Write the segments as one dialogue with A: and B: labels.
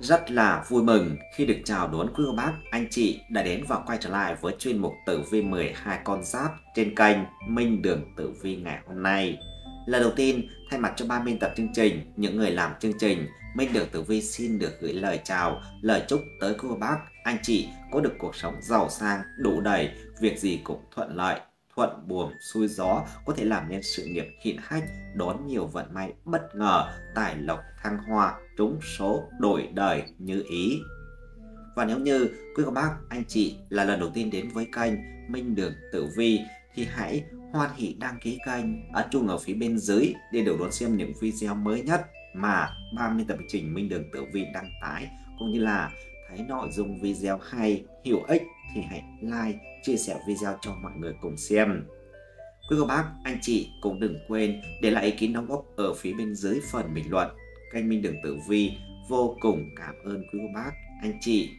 A: Rất là vui mừng khi được chào đón quý cô bác, anh chị đã đến và quay trở lại với chuyên mục tử vi 12 con giáp trên kênh Minh Đường Tử Vi ngày hôm nay. Lần đầu tiên, thay mặt cho ban biên tập chương trình, những người làm chương trình, Minh Đường Tử Vi xin được gửi lời chào, lời chúc tới quý cô bác, anh chị có được cuộc sống giàu sang, đủ đầy, việc gì cũng thuận lợi, thuận buồm xuôi gió có thể làm nên sự nghiệp hiện hách đón nhiều vận may bất ngờ tài lộc thăng hoa trúng số đổi đời như ý. Và nếu như quý cô bác anh chị là lần đầu tiên đến với kênh Minh Đường Tử Vi thì hãy hoan hỷ đăng ký kênh ở chung ở phía bên dưới để được đón xem những video mới nhất mà 30 tập trình Minh Đường Tử Vi đăng tải cũng như là thấy nội dung video hay, hữu ích thì hãy like, chia sẻ video cho mọi người cùng xem. Quý cô bác, anh chị cũng đừng quên để lại ý kiến đóng góp ở phía bên dưới phần bình luận. Kênh Minh Đường Tử Vi vô cùng cảm ơn quý cô bác, anh chị.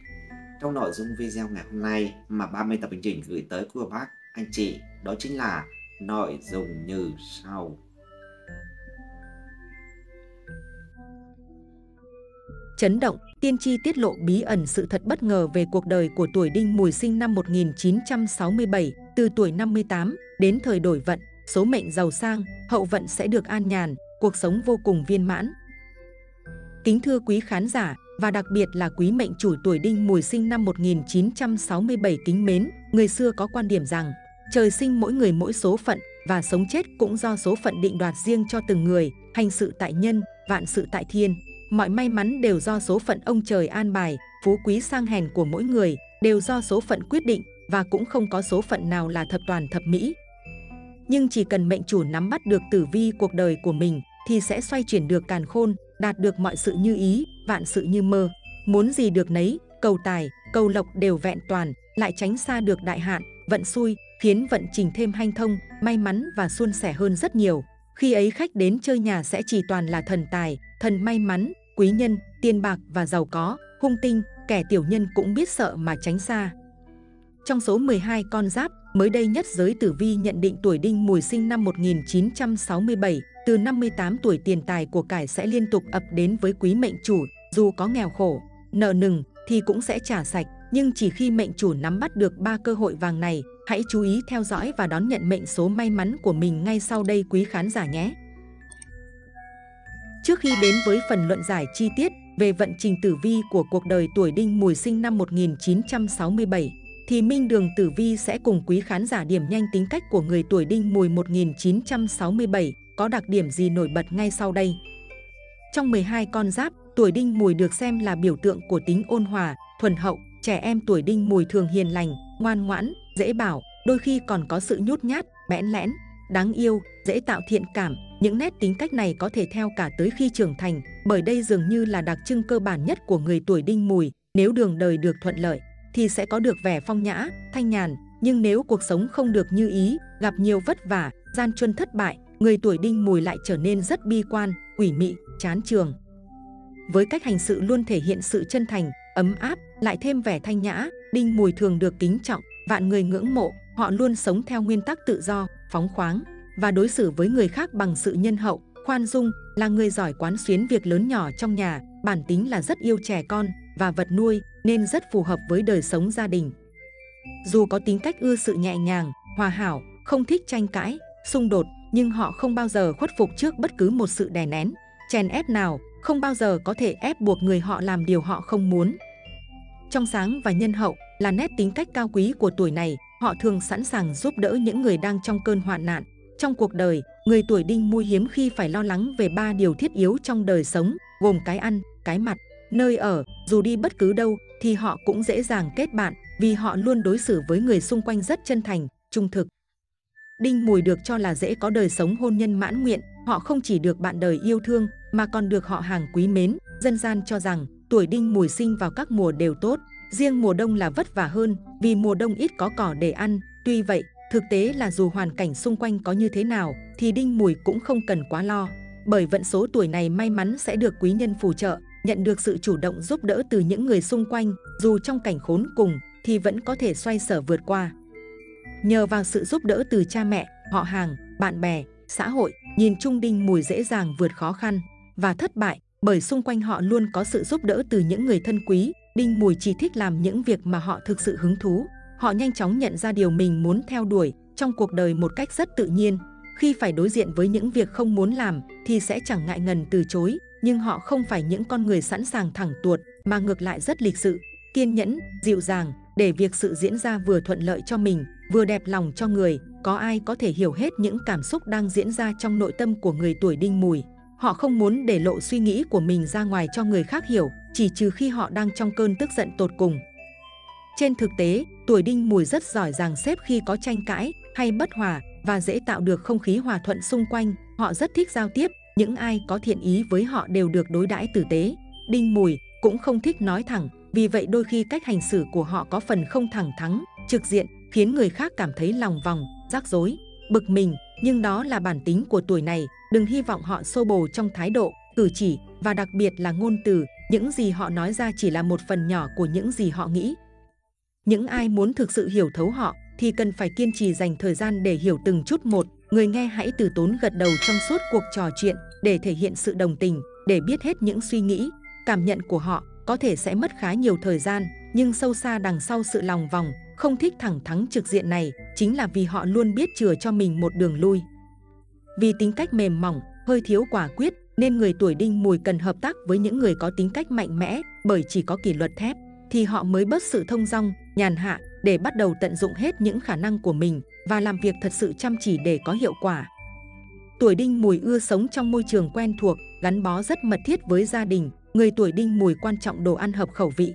A: Trong nội dung video ngày hôm nay mà 30 tập bình trình gửi tới quý cô bác, anh chị đó chính là nội dung như sau.
B: Chấn động, tiên tri tiết lộ bí ẩn sự thật bất ngờ về cuộc đời của tuổi đinh mùi sinh năm 1967, từ tuổi 58 đến thời đổi vận, số mệnh giàu sang, hậu vận sẽ được an nhàn, cuộc sống vô cùng viên mãn. Kính thưa quý khán giả, và đặc biệt là quý mệnh chủ tuổi đinh mùi sinh năm 1967 kính mến, người xưa có quan điểm rằng, trời sinh mỗi người mỗi số phận và sống chết cũng do số phận định đoạt riêng cho từng người, hành sự tại nhân, vạn sự tại thiên. Mọi may mắn đều do số phận ông trời an bài, phú quý sang hèn của mỗi người đều do số phận quyết định và cũng không có số phận nào là thập toàn thập mỹ. Nhưng chỉ cần mệnh chủ nắm bắt được tử vi cuộc đời của mình thì sẽ xoay chuyển được càn khôn, đạt được mọi sự như ý, vạn sự như mơ. Muốn gì được nấy, cầu tài, cầu lộc đều vẹn toàn, lại tránh xa được đại hạn, vận xui, khiến vận trình thêm hanh thông, may mắn và suôn sẻ hơn rất nhiều. Khi ấy khách đến chơi nhà sẽ chỉ toàn là thần tài, thần may mắn, quý nhân, tiền bạc và giàu có, hung tinh, kẻ tiểu nhân cũng biết sợ mà tránh xa. Trong số 12 con giáp, mới đây nhất giới tử vi nhận định tuổi đinh mùi sinh năm 1967, từ 58 tuổi tiền tài của cải sẽ liên tục ập đến với quý mệnh chủ, dù có nghèo khổ, nợ nừng thì cũng sẽ trả sạch, nhưng chỉ khi mệnh chủ nắm bắt được ba cơ hội vàng này, hãy chú ý theo dõi và đón nhận mệnh số may mắn của mình ngay sau đây quý khán giả nhé. Trước khi đến với phần luận giải chi tiết về vận trình tử vi của cuộc đời tuổi đinh mùi sinh năm 1967, thì Minh Đường Tử Vi sẽ cùng quý khán giả điểm nhanh tính cách của người tuổi đinh mùi 1967 có đặc điểm gì nổi bật ngay sau đây. Trong 12 con giáp, tuổi đinh mùi được xem là biểu tượng của tính ôn hòa, thuần hậu. Trẻ em tuổi đinh mùi thường hiền lành, ngoan ngoãn, dễ bảo, đôi khi còn có sự nhút nhát, bẽn lẽn, đáng yêu, dễ tạo thiện cảm, những nét tính cách này có thể theo cả tới khi trưởng thành, bởi đây dường như là đặc trưng cơ bản nhất của người tuổi đinh mùi. Nếu đường đời được thuận lợi, thì sẽ có được vẻ phong nhã, thanh nhàn. Nhưng nếu cuộc sống không được như ý, gặp nhiều vất vả, gian truân thất bại, người tuổi đinh mùi lại trở nên rất bi quan, ủy mị, chán trường. Với cách hành sự luôn thể hiện sự chân thành, ấm áp, lại thêm vẻ thanh nhã, đinh mùi thường được kính trọng, vạn người ngưỡng mộ, họ luôn sống theo nguyên tắc tự do, phóng khoáng, và đối xử với người khác bằng sự nhân hậu, khoan dung, là người giỏi quán xuyến việc lớn nhỏ trong nhà, bản tính là rất yêu trẻ con và vật nuôi nên rất phù hợp với đời sống gia đình. Dù có tính cách ưa sự nhẹ nhàng, hòa hảo, không thích tranh cãi, xung đột, nhưng họ không bao giờ khuất phục trước bất cứ một sự đè nén, chèn ép nào, không bao giờ có thể ép buộc người họ làm điều họ không muốn. Trong sáng và nhân hậu là nét tính cách cao quý của tuổi này, họ thường sẵn sàng giúp đỡ những người đang trong cơn hoạn nạn, trong cuộc đời, người tuổi đinh mui hiếm khi phải lo lắng về ba điều thiết yếu trong đời sống, gồm cái ăn, cái mặt, nơi ở. Dù đi bất cứ đâu thì họ cũng dễ dàng kết bạn vì họ luôn đối xử với người xung quanh rất chân thành, trung thực. Đinh Mùi được cho là dễ có đời sống hôn nhân mãn nguyện, họ không chỉ được bạn đời yêu thương mà còn được họ hàng quý mến. Dân gian cho rằng tuổi Đinh Mùi sinh vào các mùa đều tốt, riêng mùa đông là vất vả hơn vì mùa đông ít có cỏ để ăn. Tuy vậy, Thực tế là dù hoàn cảnh xung quanh có như thế nào thì Đinh Mùi cũng không cần quá lo. Bởi vận số tuổi này may mắn sẽ được quý nhân phù trợ, nhận được sự chủ động giúp đỡ từ những người xung quanh, dù trong cảnh khốn cùng thì vẫn có thể xoay sở vượt qua. Nhờ vào sự giúp đỡ từ cha mẹ, họ hàng, bạn bè, xã hội, nhìn chung Đinh Mùi dễ dàng vượt khó khăn và thất bại, bởi xung quanh họ luôn có sự giúp đỡ từ những người thân quý. Đinh Mùi chỉ thích làm những việc mà họ thực sự hứng thú. Họ nhanh chóng nhận ra điều mình muốn theo đuổi trong cuộc đời một cách rất tự nhiên. Khi phải đối diện với những việc không muốn làm thì sẽ chẳng ngại ngần từ chối, nhưng họ không phải những con người sẵn sàng thẳng tuột mà ngược lại rất lịch sự, kiên nhẫn, dịu dàng để việc sự diễn ra vừa thuận lợi cho mình, vừa đẹp lòng cho người. Có ai có thể hiểu hết những cảm xúc đang diễn ra trong nội tâm của người tuổi đinh mùi. Họ không muốn để lộ suy nghĩ của mình ra ngoài cho người khác hiểu, chỉ trừ khi họ đang trong cơn tức giận tột cùng. Trên thực tế, tuổi đinh mùi rất giỏi dàng xếp khi có tranh cãi hay bất hòa và dễ tạo được không khí hòa thuận xung quanh. Họ rất thích giao tiếp, những ai có thiện ý với họ đều được đối đãi tử tế. Đinh mùi cũng không thích nói thẳng, vì vậy đôi khi cách hành xử của họ có phần không thẳng thắn, trực diện, khiến người khác cảm thấy lòng vòng, rắc rối, bực mình. Nhưng đó là bản tính của tuổi này, đừng hy vọng họ xô bồ trong thái độ, cử chỉ và đặc biệt là ngôn từ. Những gì họ nói ra chỉ là một phần nhỏ của những gì họ nghĩ. Những ai muốn thực sự hiểu thấu họ thì cần phải kiên trì dành thời gian để hiểu từng chút một. Người nghe hãy từ tốn gật đầu trong suốt cuộc trò chuyện để thể hiện sự đồng tình, để biết hết những suy nghĩ, cảm nhận của họ có thể sẽ mất khá nhiều thời gian, nhưng sâu xa đằng sau sự lòng vòng, không thích thẳng thắn trực diện này chính là vì họ luôn biết chừa cho mình một đường lui. Vì tính cách mềm mỏng, hơi thiếu quả quyết, nên người tuổi đinh mùi cần hợp tác với những người có tính cách mạnh mẽ, bởi chỉ có kỷ luật thép thì họ mới bớt sự thông dong, nhàn hạ để bắt đầu tận dụng hết những khả năng của mình và làm việc thật sự chăm chỉ để có hiệu quả. Tuổi đinh mùi ưa sống trong môi trường quen thuộc, gắn bó rất mật thiết với gia đình, người tuổi đinh mùi quan trọng đồ ăn hợp khẩu vị.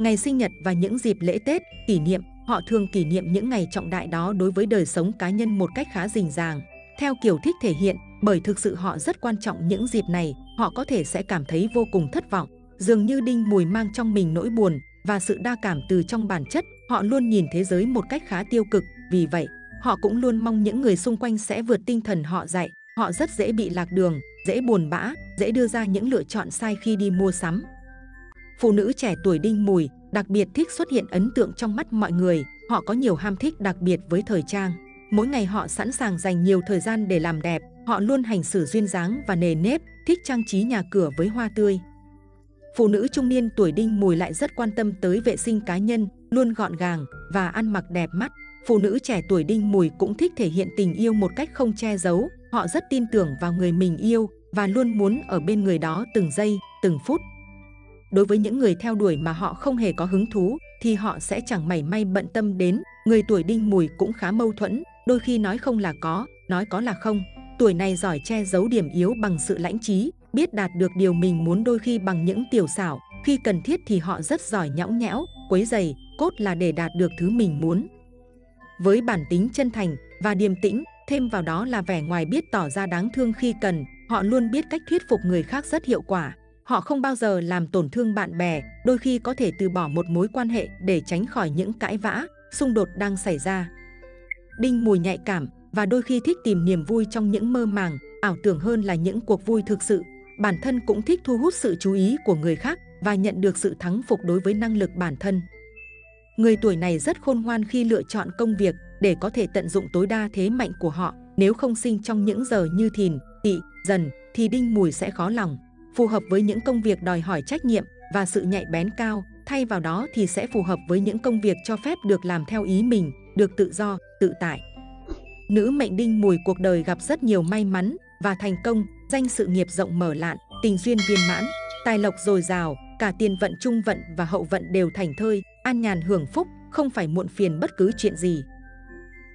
B: Ngày sinh nhật và những dịp lễ Tết, kỷ niệm, họ thường kỷ niệm những ngày trọng đại đó đối với đời sống cá nhân một cách khá rình ràng. Theo kiểu thích thể hiện, bởi thực sự họ rất quan trọng những dịp này, họ có thể sẽ cảm thấy vô cùng thất vọng. Dường như đinh mùi mang trong mình nỗi buồn và sự đa cảm từ trong bản chất, họ luôn nhìn thế giới một cách khá tiêu cực. Vì vậy, họ cũng luôn mong những người xung quanh sẽ vượt tinh thần họ dạy. Họ rất dễ bị lạc đường, dễ buồn bã, dễ đưa ra những lựa chọn sai khi đi mua sắm. Phụ nữ trẻ tuổi đinh mùi đặc biệt thích xuất hiện ấn tượng trong mắt mọi người. Họ có nhiều ham thích đặc biệt với thời trang. Mỗi ngày họ sẵn sàng dành nhiều thời gian để làm đẹp. Họ luôn hành xử duyên dáng và nề nếp, thích trang trí nhà cửa với hoa tươi. Phụ nữ trung niên tuổi đinh mùi lại rất quan tâm tới vệ sinh cá nhân, luôn gọn gàng và ăn mặc đẹp mắt. Phụ nữ trẻ tuổi đinh mùi cũng thích thể hiện tình yêu một cách không che giấu. Họ rất tin tưởng vào người mình yêu và luôn muốn ở bên người đó từng giây, từng phút. Đối với những người theo đuổi mà họ không hề có hứng thú thì họ sẽ chẳng mảy may bận tâm đến. Người tuổi đinh mùi cũng khá mâu thuẫn, đôi khi nói không là có, nói có là không. Tuổi này giỏi che giấu điểm yếu bằng sự lãnh trí, biết đạt được điều mình muốn đôi khi bằng những tiểu xảo. Khi cần thiết thì họ rất giỏi nhõng nhẽo, quấy giày, cốt là để đạt được thứ mình muốn. Với bản tính chân thành và điềm tĩnh, thêm vào đó là vẻ ngoài biết tỏ ra đáng thương khi cần, họ luôn biết cách thuyết phục người khác rất hiệu quả. Họ không bao giờ làm tổn thương bạn bè, đôi khi có thể từ bỏ một mối quan hệ để tránh khỏi những cãi vã, xung đột đang xảy ra. Đinh mùi nhạy cảm và đôi khi thích tìm niềm vui trong những mơ màng, ảo tưởng hơn là những cuộc vui thực sự. Bản thân cũng thích thu hút sự chú ý của người khác và nhận được sự thắng phục đối với năng lực bản thân. Người tuổi này rất khôn ngoan khi lựa chọn công việc để có thể tận dụng tối đa thế mạnh của họ. Nếu không sinh trong những giờ như thìn, tỵ, dần thì đinh mùi sẽ khó lòng. Phù hợp với những công việc đòi hỏi trách nhiệm và sự nhạy bén cao, thay vào đó thì sẽ phù hợp với những công việc cho phép được làm theo ý mình, được tự do, tự tại. Nữ mệnh đinh mùi cuộc đời gặp rất nhiều may mắn và thành công, danh sự nghiệp rộng mở lạn, tình duyên viên mãn, tài lộc dồi dào, cả tiền vận trung vận và hậu vận đều thành thơi, an nhàn hưởng phúc, không phải muộn phiền bất cứ chuyện gì.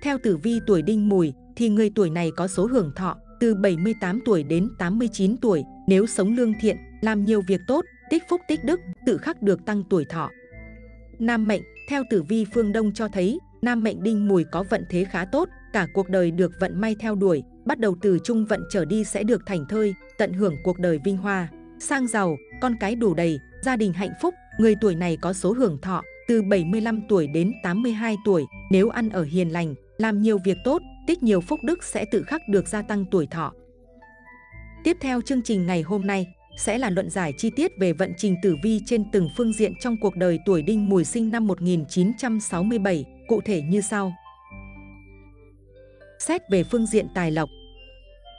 B: Theo tử vi tuổi đinh mùi thì người tuổi này có số hưởng thọ từ 78 tuổi đến 89 tuổi, nếu sống lương thiện, làm nhiều việc tốt, tích phúc tích đức, tự khắc được tăng tuổi thọ. Nam mệnh, theo tử vi phương Đông cho thấy, nam mệnh đinh mùi có vận thế khá tốt, cả cuộc đời được vận may theo đuổi, bắt đầu từ trung vận trở đi sẽ được thành thơi, tận hưởng cuộc đời vinh hoa, sang giàu, con cái đủ đầy, gia đình hạnh phúc. Người tuổi này có số hưởng thọ từ 75 tuổi đến 82 tuổi, nếu ăn ở hiền lành, làm nhiều việc tốt, tích nhiều phúc đức sẽ tự khắc được gia tăng tuổi thọ. Tiếp theo chương trình ngày hôm nay sẽ là luận giải chi tiết về vận trình tử vi trên từng phương diện trong cuộc đời tuổi đinh mùi sinh năm 1967, cụ thể như sau. Xét về phương diện tài lộc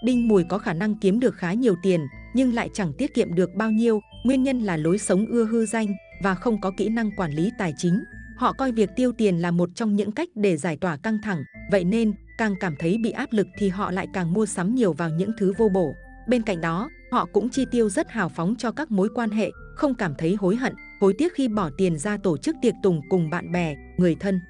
B: Đinh mùi có khả năng kiếm được khá nhiều tiền, nhưng lại chẳng tiết kiệm được bao nhiêu, nguyên nhân là lối sống ưa hư danh và không có kỹ năng quản lý tài chính. Họ coi việc tiêu tiền là một trong những cách để giải tỏa căng thẳng, vậy nên càng cảm thấy bị áp lực thì họ lại càng mua sắm nhiều vào những thứ vô bổ. Bên cạnh đó, họ cũng chi tiêu rất hào phóng cho các mối quan hệ, không cảm thấy hối hận, hối tiếc khi bỏ tiền ra tổ chức tiệc tùng cùng bạn bè, người thân.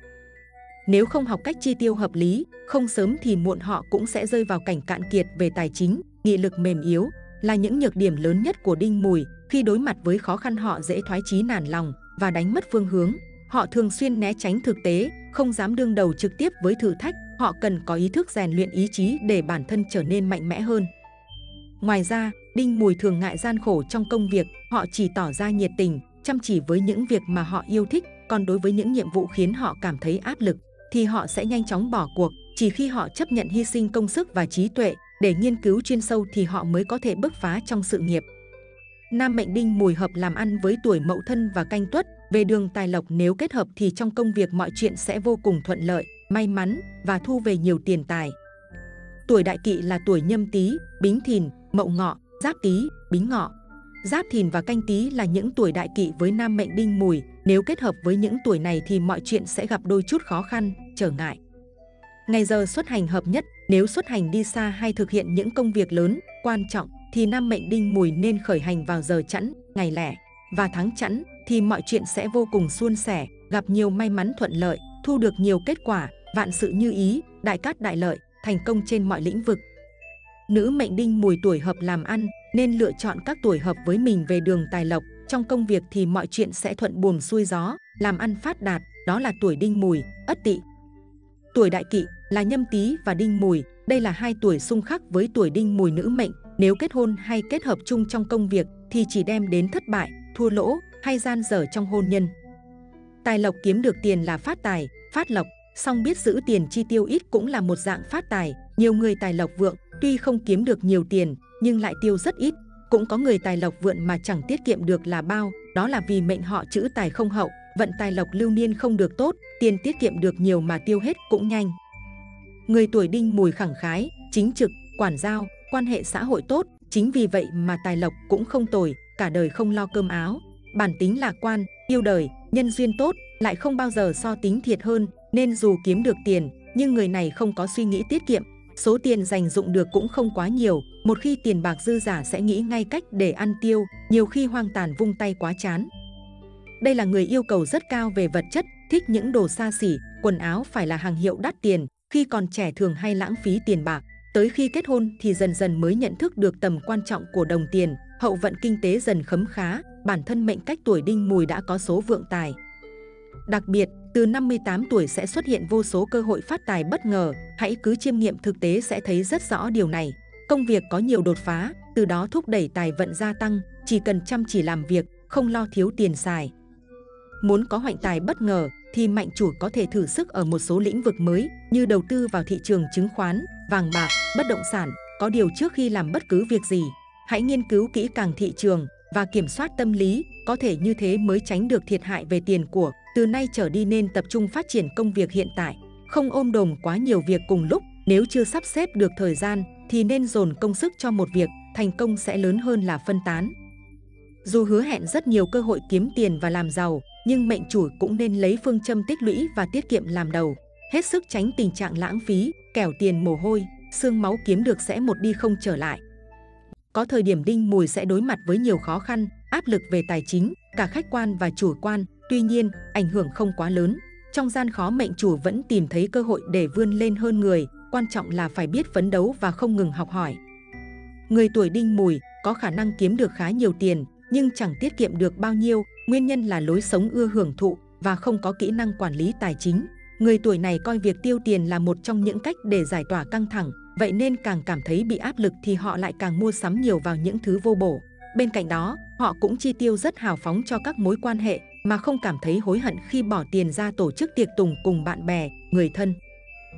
B: Nếu không học cách chi tiêu hợp lý, không sớm thì muộn họ cũng sẽ rơi vào cảnh cạn kiệt về tài chính, nghị lực mềm yếu, là những nhược điểm lớn nhất của Đinh Mùi. Khi đối mặt với khó khăn họ dễ thoái chí nản lòng và đánh mất phương hướng. Họ thường xuyên né tránh thực tế, không dám đương đầu trực tiếp với thử thách. Họ cần có ý thức rèn luyện ý chí để bản thân trở nên mạnh mẽ hơn. Ngoài ra, Đinh Mùi thường ngại gian khổ trong công việc, họ chỉ tỏ ra nhiệt tình, chăm chỉ với những việc mà họ yêu thích, còn đối với những nhiệm vụ khiến họ cảm thấy áp lực, thì họ sẽ nhanh chóng bỏ cuộc. Chỉ khi họ chấp nhận hy sinh công sức và trí tuệ để nghiên cứu chuyên sâu thì họ mới có thể bứt phá trong sự nghiệp. Nam mệnh đinh mùi hợp làm ăn với tuổi mậu thân và canh tuất. Về đường tài lộc nếu kết hợp thì trong công việc mọi chuyện sẽ vô cùng thuận lợi, may mắn và thu về nhiều tiền tài. Tuổi đại kỵ là tuổi nhâm tý, bính thìn, mậu ngọ, giáp tý, bính ngọ. Giáp thìn và canh tý là những tuổi đại kỵ với nam mệnh đinh mùi. Nếu kết hợp với những tuổi này thì mọi chuyện sẽ gặp đôi chút khó khăn, trở ngại. Ngày giờ xuất hành hợp nhất, nếu xuất hành đi xa hay thực hiện những công việc lớn, quan trọng thì năm mệnh đinh mùi nên khởi hành vào giờ chẵn, ngày lẻ và tháng chẵn thì mọi chuyện sẽ vô cùng suôn sẻ, gặp nhiều may mắn thuận lợi, thu được nhiều kết quả, vạn sự như ý, đại cát đại lợi, thành công trên mọi lĩnh vực. Nữ mệnh đinh mùi tuổi hợp làm ăn nên lựa chọn các tuổi hợp với mình về đường tài lộc. Trong công việc thì mọi chuyện sẽ thuận buồm xuôi gió, làm ăn phát đạt, đó là tuổi đinh mùi, ất tỵ. Tuổi đại kỵ là nhâm tý và đinh mùi, đây là hai tuổi xung khắc với tuổi đinh mùi nữ mệnh. Nếu kết hôn hay kết hợp chung trong công việc thì chỉ đem đến thất bại, thua lỗ hay gian dở trong hôn nhân. Tài lộc kiếm được tiền là phát tài, phát lộc, song biết giữ tiền chi tiêu ít cũng là một dạng phát tài. Nhiều người tài lộc vượng, tuy không kiếm được nhiều tiền nhưng lại tiêu rất ít. Cũng có người tài lộc vượng mà chẳng tiết kiệm được là bao, đó là vì mệnh họ chữ tài không hậu, vận tài lộc lưu niên không được tốt, tiền tiết kiệm được nhiều mà tiêu hết cũng nhanh. Người tuổi đinh mùi khẳng khái, chính trực, quản giao, quan hệ xã hội tốt, chính vì vậy mà tài lộc cũng không tồi, cả đời không lo cơm áo. Bản tính lạc quan, yêu đời, nhân duyên tốt, lại không bao giờ so tính thiệt hơn, nên dù kiếm được tiền, nhưng người này không có suy nghĩ tiết kiệm. Số tiền dành dụng được cũng không quá nhiều, một khi tiền bạc dư giả sẽ nghĩ ngay cách để ăn tiêu, nhiều khi hoang tàn vung tay quá chán. Đây là người yêu cầu rất cao về vật chất, thích những đồ xa xỉ, quần áo phải là hàng hiệu đắt tiền, khi còn trẻ thường hay lãng phí tiền bạc. Tới khi kết hôn thì dần dần mới nhận thức được tầm quan trọng của đồng tiền, hậu vận kinh tế dần khấm khá, bản thân mệnh cách tuổi đinh mùi đã có số vượng tài. Đặc biệt, từ 58 tuổi sẽ xuất hiện vô số cơ hội phát tài bất ngờ, hãy cứ chiêm nghiệm thực tế sẽ thấy rất rõ điều này. Công việc có nhiều đột phá, từ đó thúc đẩy tài vận gia tăng, chỉ cần chăm chỉ làm việc, không lo thiếu tiền xài. Muốn có hoạnh tài bất ngờ thì mạnh chủ có thể thử sức ở một số lĩnh vực mới như đầu tư vào thị trường chứng khoán, vàng bạc, bất động sản. Có điều trước khi làm bất cứ việc gì, hãy nghiên cứu kỹ càng thị trường và kiểm soát tâm lý, có thể như thế mới tránh được thiệt hại về tiền của. Từ nay trở đi nên tập trung phát triển công việc hiện tại, không ôm đồm quá nhiều việc cùng lúc. Nếu chưa sắp xếp được thời gian thì nên dồn công sức cho một việc, thành công sẽ lớn hơn là phân tán. Dù hứa hẹn rất nhiều cơ hội kiếm tiền và làm giàu, nhưng mệnh chủ cũng nên lấy phương châm tích lũy và tiết kiệm làm đầu, hết sức tránh tình trạng lãng phí, kẻo tiền mồ hôi, xương máu kiếm được sẽ một đi không trở lại. Có thời điểm đinh mùi sẽ đối mặt với nhiều khó khăn, áp lực về tài chính, cả khách quan và chủ quan, tuy nhiên ảnh hưởng không quá lớn. Trong gian khó mệnh chủ vẫn tìm thấy cơ hội để vươn lên hơn người, quan trọng là phải biết phấn đấu và không ngừng học hỏi. Người tuổi đinh mùi có khả năng kiếm được khá nhiều tiền, nhưng chẳng tiết kiệm được bao nhiêu, nguyên nhân là lối sống ưa hưởng thụ và không có kỹ năng quản lý tài chính. Người tuổi này coi việc tiêu tiền là một trong những cách để giải tỏa căng thẳng, vậy nên càng cảm thấy bị áp lực thì họ lại càng mua sắm nhiều vào những thứ vô bổ. Bên cạnh đó, họ cũng chi tiêu rất hào phóng cho các mối quan hệ mà không cảm thấy hối hận khi bỏ tiền ra tổ chức tiệc tùng cùng bạn bè, người thân.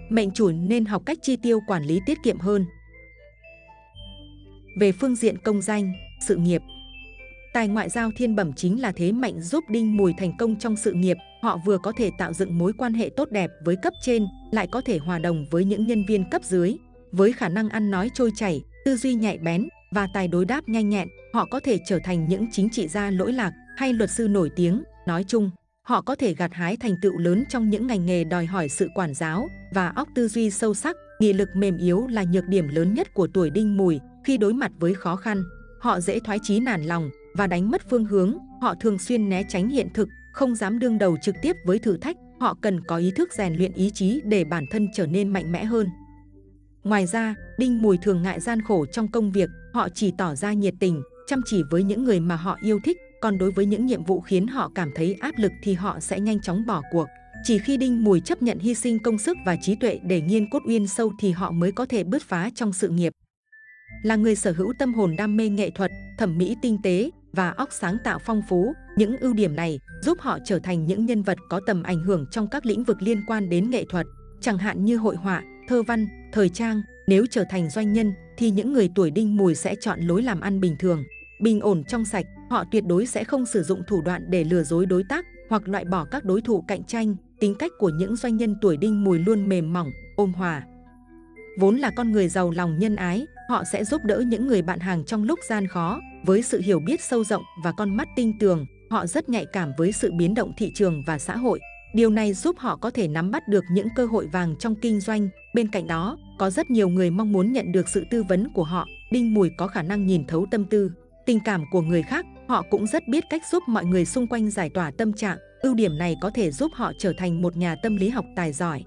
B: Mệnh chủ nên học cách chi tiêu quản lý tiết kiệm hơn. Về phương diện công danh, sự nghiệp, Tài ngoại giao thiên bẩm chính là thế mạnh giúp Đinh Mùi thành công trong sự nghiệp. Họ vừa có thể tạo dựng mối quan hệ tốt đẹp với cấp trên, lại có thể hòa đồng với những nhân viên cấp dưới. Với khả năng ăn nói trôi chảy, tư duy nhạy bén, và tài đối đáp nhanh nhẹn, họ có thể trở thành những chính trị gia lỗi lạc hay luật sư nổi tiếng. Nói chung, họ có thể gặt hái thành tựu lớn trong những ngành nghề đòi hỏi sự quản giáo và óc tư duy sâu sắc. Nghị lực mềm yếu là nhược điểm lớn nhất của tuổi đinh mùi khi đối mặt với khó khăn. Họ dễ thoái chí nản lòng và đánh mất phương hướng. Họ thường xuyên né tránh hiện thực, không dám đương đầu trực tiếp với thử thách. Họ cần có ý thức rèn luyện ý chí để bản thân trở nên mạnh mẽ hơn. Ngoài ra, Đinh Mùi thường ngại gian khổ trong công việc, họ chỉ tỏ ra nhiệt tình, chăm chỉ với những người mà họ yêu thích, còn đối với những nhiệm vụ khiến họ cảm thấy áp lực thì họ sẽ nhanh chóng bỏ cuộc. Chỉ khi Đinh Mùi chấp nhận hy sinh công sức và trí tuệ để nghiên cốt uyên sâu thì họ mới có thể bứt phá trong sự nghiệp. Là người sở hữu tâm hồn đam mê nghệ thuật, thẩm mỹ tinh tế và óc sáng tạo phong phú, những ưu điểm này giúp họ trở thành những nhân vật có tầm ảnh hưởng trong các lĩnh vực liên quan đến nghệ thuật, chẳng hạn như hội họa, thơ văn, thời trang. Nếu trở thành doanh nhân thì những người tuổi đinh mùi sẽ chọn lối làm ăn bình thường, bình ổn trong sạch. Họ tuyệt đối sẽ không sử dụng thủ đoạn để lừa dối đối tác hoặc loại bỏ các đối thủ cạnh tranh. Tính cách của những doanh nhân tuổi đinh mùi luôn mềm mỏng, ôm hòa. Vốn là con người giàu lòng nhân ái, họ sẽ giúp đỡ những người bạn hàng trong lúc gian khó. Với sự hiểu biết sâu rộng và con mắt tinh tường, họ rất nhạy cảm với sự biến động thị trường và xã hội. Điều này giúp họ có thể nắm bắt được những cơ hội vàng trong kinh doanh. Bên cạnh đó, có rất nhiều người mong muốn nhận được sự tư vấn của họ. Đinh Mùi có khả năng nhìn thấu tâm tư, tình cảm của người khác. Họ cũng rất biết cách giúp mọi người xung quanh giải tỏa tâm trạng. Ưu điểm này có thể giúp họ trở thành một nhà tâm lý học tài giỏi.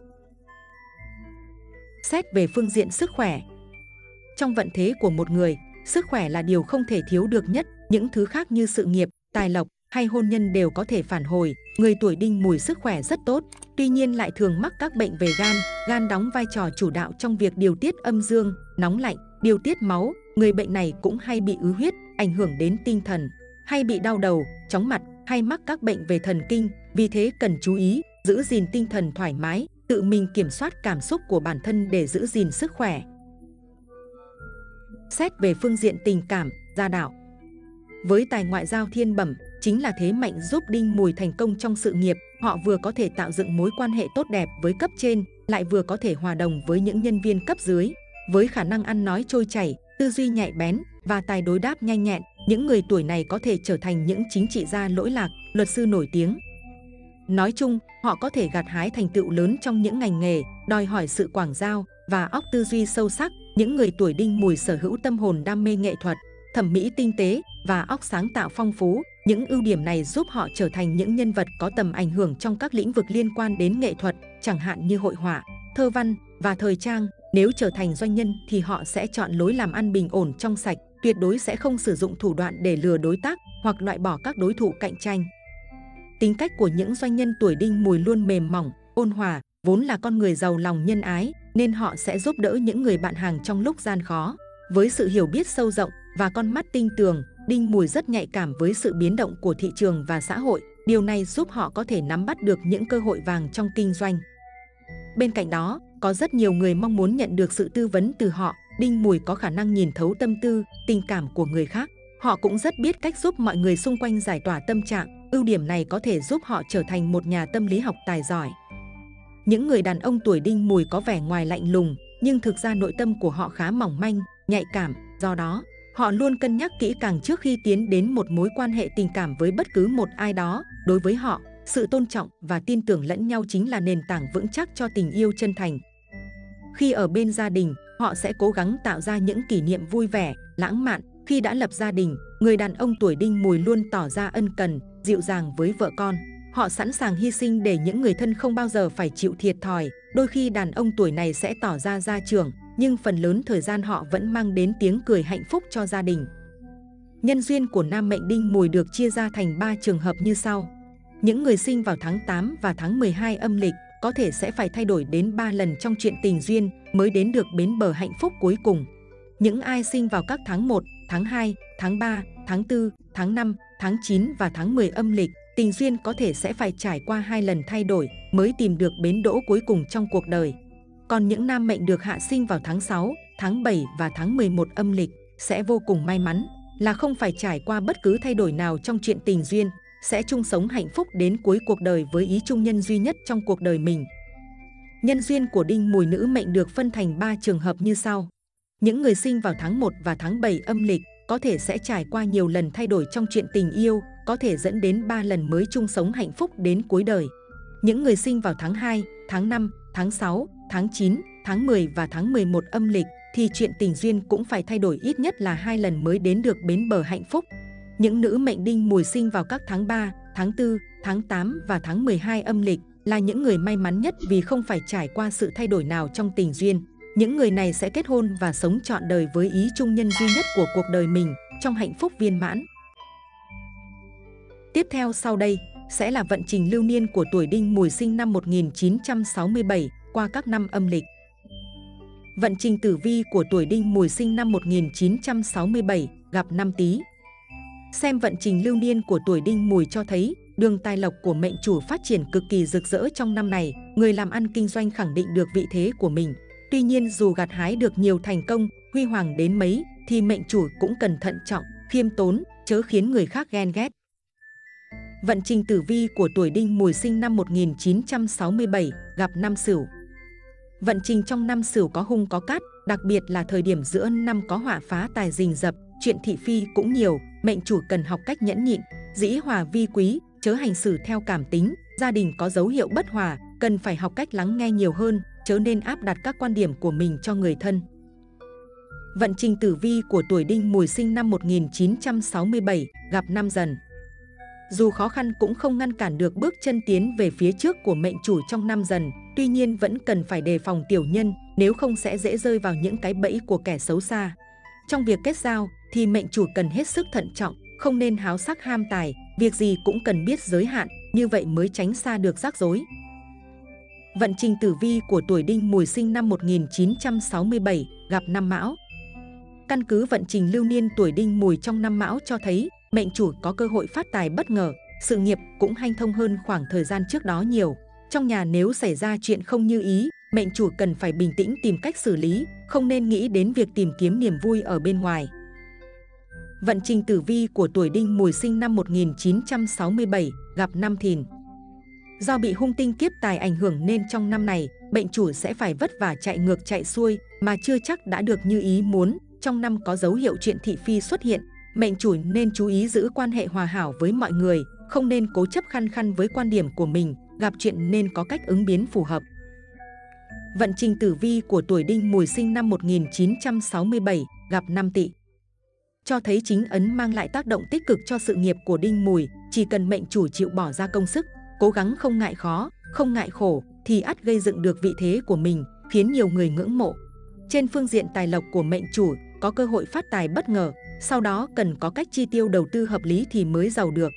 B: Xét về phương diện sức khỏe Trong vận thế của một người, sức khỏe là điều không thể thiếu được nhất. Những thứ khác như sự nghiệp, tài lộc, hay hôn nhân đều có thể phản hồi. Người tuổi đinh mùi sức khỏe rất tốt, tuy nhiên lại thường mắc các bệnh về gan. Gan đóng vai trò chủ đạo trong việc điều tiết âm dương, nóng lạnh, điều tiết máu. Người bệnh này cũng hay bị ứ huyết, ảnh hưởng đến tinh thần, hay bị đau đầu, chóng mặt, hay mắc các bệnh về thần kinh. Vì thế cần chú ý, giữ gìn tinh thần thoải mái, tự mình kiểm soát cảm xúc của bản thân để giữ gìn sức khỏe. Xét về phương diện tình cảm, gia đạo. Với tài ngoại giao thiên bẩm, chính là thế mạnh giúp Đinh Mùi thành công trong sự nghiệp. Họ vừa có thể tạo dựng mối quan hệ tốt đẹp với cấp trên, lại vừa có thể hòa đồng với những nhân viên cấp dưới. Với khả năng ăn nói trôi chảy, tư duy nhạy bén và tài đối đáp nhanh nhẹn, những người tuổi này có thể trở thành những chính trị gia lỗi lạc, luật sư nổi tiếng. Nói chung, họ có thể gặt hái thành tựu lớn trong những ngành nghề, đòi hỏi sự quảng giao và óc tư duy sâu sắc. Những người tuổi đinh mùi sở hữu tâm hồn đam mê nghệ thuật, thẩm mỹ tinh tế và óc sáng tạo phong phú, những ưu điểm này giúp họ trở thành những nhân vật có tầm ảnh hưởng trong các lĩnh vực liên quan đến nghệ thuật, chẳng hạn như hội họa, thơ văn và thời trang. Nếu trở thành doanh nhân thì họ sẽ chọn lối làm ăn bình ổn trong sạch, tuyệt đối sẽ không sử dụng thủ đoạn để lừa đối tác hoặc loại bỏ các đối thủ cạnh tranh. Tính cách của những doanh nhân tuổi đinh mùi luôn mềm mỏng, ôn hòa, vốn là con người giàu lòng nhân ái, nên họ sẽ giúp đỡ những người bạn hàng trong lúc gian khó. Với sự hiểu biết sâu rộng và con mắt tinh tường, Đinh Mùi rất nhạy cảm với sự biến động của thị trường và xã hội. Điều này giúp họ có thể nắm bắt được những cơ hội vàng trong kinh doanh. Bên cạnh đó, có rất nhiều người mong muốn nhận được sự tư vấn từ họ. Đinh Mùi có khả năng nhìn thấu tâm tư, tình cảm của người khác. Họ cũng rất biết cách giúp mọi người xung quanh giải tỏa tâm trạng. Ưu điểm này có thể giúp họ trở thành một nhà tâm lý học tài giỏi. Những người đàn ông tuổi đinh mùi có vẻ ngoài lạnh lùng, nhưng thực ra nội tâm của họ khá mỏng manh, nhạy cảm. Do đó, Họ luôn cân nhắc kỹ càng trước khi tiến đến một mối quan hệ tình cảm với bất cứ một ai đó. Đối với họ, sự tôn trọng và tin tưởng lẫn nhau chính là nền tảng vững chắc cho tình yêu chân thành. Khi ở bên gia đình, họ sẽ cố gắng tạo ra những kỷ niệm vui vẻ, lãng mạn. Khi đã lập gia đình, người đàn ông tuổi đinh mùi luôn tỏ ra ân cần, dịu dàng với vợ con. Họ sẵn sàng hy sinh để những người thân không bao giờ phải chịu thiệt thòi. Đôi khi đàn ông tuổi này sẽ tỏ ra gia trưởng, nhưng phần lớn thời gian họ vẫn mang đến tiếng cười hạnh phúc cho gia đình. Nhân duyên của nam mệnh đinh mùi được chia ra thành 3 trường hợp như sau. Những người sinh vào tháng 8 và tháng 12 âm lịch có thể sẽ phải thay đổi đến 3 lần trong chuyện tình duyên mới đến được bến bờ hạnh phúc cuối cùng. Những ai sinh vào các tháng 1, tháng 2, tháng 3, tháng 4, tháng 5, tháng 9 và tháng 10 âm lịch, tình duyên có thể sẽ phải trải qua hai lần thay đổi mới tìm được bến đỗ cuối cùng trong cuộc đời. Còn những nam mệnh được hạ sinh vào tháng 6, tháng 7 và tháng 11 âm lịch sẽ vô cùng may mắn là không phải trải qua bất cứ thay đổi nào trong chuyện tình duyên, sẽ chung sống hạnh phúc đến cuối cuộc đời với ý chung nhân duy nhất trong cuộc đời mình. Nhân duyên của đinh mùi nữ mệnh được phân thành 3 trường hợp như sau. Những người sinh vào tháng 1 và tháng 7 âm lịch có thể sẽ trải qua nhiều lần thay đổi trong chuyện tình yêu, có thể dẫn đến 3 lần mới chung sống hạnh phúc đến cuối đời. Những người sinh vào tháng 2, tháng 5, tháng 6, tháng 9, tháng 10 và tháng 11 âm lịch thì chuyện tình duyên cũng phải thay đổi ít nhất là hai lần mới đến được bến bờ hạnh phúc. Những nữ mệnh đinh mùi sinh vào các tháng 3, tháng 4, tháng 8 và tháng 12 âm lịch là những người may mắn nhất vì không phải trải qua sự thay đổi nào trong tình duyên. Những người này sẽ kết hôn và sống trọn đời với ý chung nhân duy nhất của cuộc đời mình trong hạnh phúc viên mãn. Tiếp theo sau đây sẽ là vận trình lưu niên của tuổi đinh mùi sinh năm 1967 qua các năm âm lịch. Vận trình tử vi của tuổi đinh mùi sinh năm 1967 gặp năm tý. Xem vận trình lưu niên của tuổi đinh mùi cho thấy đường tài lộc của mệnh chủ phát triển cực kỳ rực rỡ trong năm này. Người làm ăn kinh doanh khẳng định được vị thế của mình. Tuy nhiên dù gặt hái được nhiều thành công, huy hoàng đến mấy, thì mệnh chủ cũng cần thận trọng, khiêm tốn, chớ khiến người khác ghen ghét. Vận trình tử vi của tuổi đinh mùi sinh năm 1967 gặp năm sửu. Vận trình trong năm sửu có hung có cát, đặc biệt là thời điểm giữa năm có họa phá tài rình rập, chuyện thị phi cũng nhiều, mệnh chủ cần học cách nhẫn nhịn, dĩ hòa vi quý, chớ hành xử theo cảm tính, gia đình có dấu hiệu bất hòa, cần phải học cách lắng nghe nhiều hơn, chớ nên áp đặt các quan điểm của mình cho người thân. Vận trình tử vi của tuổi đinh mùi sinh năm 1967 gặp năm dần. Dù khó khăn cũng không ngăn cản được bước chân tiến về phía trước của mệnh chủ trong năm dần, tuy nhiên vẫn cần phải đề phòng tiểu nhân, nếu không sẽ dễ rơi vào những cái bẫy của kẻ xấu xa. Trong việc kết giao thì mệnh chủ cần hết sức thận trọng, không nên háo sắc ham tài, việc gì cũng cần biết giới hạn, như vậy mới tránh xa được rắc rối. Vận trình tử vi của tuổi đinh mùi sinh năm 1967 gặp năm mão. Căn cứ vận trình lưu niên tuổi đinh mùi trong năm mão cho thấy mệnh chủ có cơ hội phát tài bất ngờ, sự nghiệp cũng hanh thông hơn khoảng thời gian trước đó nhiều. Trong nhà nếu xảy ra chuyện không như ý, mệnh chủ cần phải bình tĩnh tìm cách xử lý, không nên nghĩ đến việc tìm kiếm niềm vui ở bên ngoài. Vận trình tử vi của tuổi đinh mùi sinh năm 1967 gặp năm thìn. Do bị hung tinh kiếp tài ảnh hưởng nên trong năm này, bệnh chủ sẽ phải vất vả chạy ngược chạy xuôi mà chưa chắc đã được như ý muốn. Trong năm có dấu hiệu chuyện thị phi xuất hiện, mệnh chủ nên chú ý giữ quan hệ hòa hảo với mọi người, không nên cố chấp khăn khăn với quan điểm của mình, gặp chuyện nên có cách ứng biến phù hợp. Vận trình tử vi của tuổi đinh mùi sinh năm 1967 gặp năm tỵ cho thấy chính ấn mang lại tác động tích cực cho sự nghiệp của Đinh Mùi, chỉ cần mệnh chủ chịu bỏ ra công sức, cố gắng không ngại khó, không ngại khổ, thì ắt gây dựng được vị thế của mình, khiến nhiều người ngưỡng mộ. Trên phương diện tài lộc của mệnh chủ, có cơ hội phát tài bất ngờ, sau đó cần có cách chi tiêu đầu tư hợp lý thì mới giàu được.